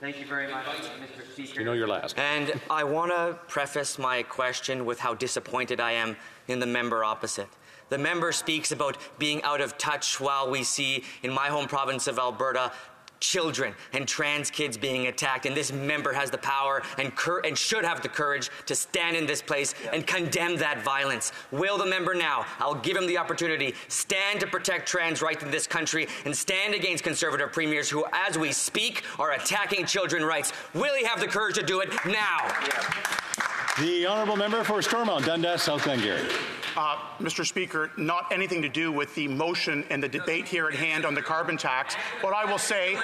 Thank you very much, Mr. Speaker. You know you're last. And I want to preface my question with how disappointed I am in the member opposite. The member speaks about being out of touch while we see in my home province of Alberta children and trans kids being attacked. And this member has the power and, and should have the courage to stand in this place and condemn that violence. Will the member now, I'll give him the opportunity, stand to protect trans rights in this country and stand against conservative premiers who, as we speak, are attacking children's rights. Will he have the courage to do it now? Yeah. The honourable member for Stormont, Dundas, South Glengarry. Uh, Mr. Speaker, not anything to do with the motion and the debate here at hand on the carbon tax. But I will say,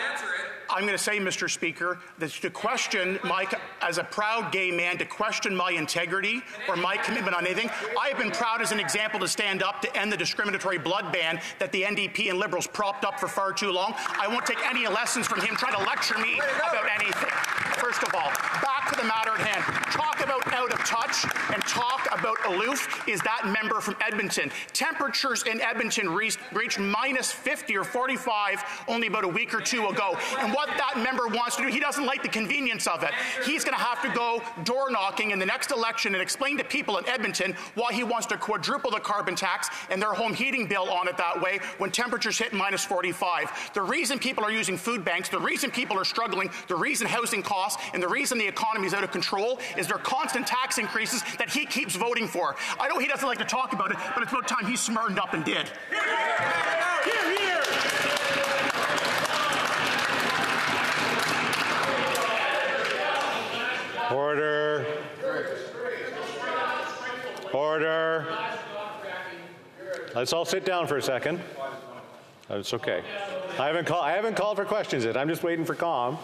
I'm going to say, Mr. Speaker, that to question my, as a proud gay man, to question my integrity or my commitment on anything, I have been proud as an example to stand up to end the discriminatory blood ban that the NDP and Liberals propped up for far too long. I won't take any lessons from him trying to lecture me about anything. First of all, back to the matter at hand. Talk about and talk about aloof is that member from Edmonton. Temperatures in Edmonton reached, reached minus 50 or 45 only about a week or two ago. And what that member wants to do. He doesn't like the convenience of it. He's going to have to go door knocking in the next election and explain to people in Edmonton why he wants to quadruple the carbon tax and their home heating bill on it that way when temperatures hit minus 45. The reason people are using food banks, the reason people are struggling, the reason housing costs, and the reason the economy is out of control is their constant tax increases that he keeps voting for. I know he doesn't like to talk about it, but it's about time he smartened up and did. Order. Order. Let's all sit down for a second. It's okay. I haven't, call, I haven't called for questions yet. I'm just waiting for calm.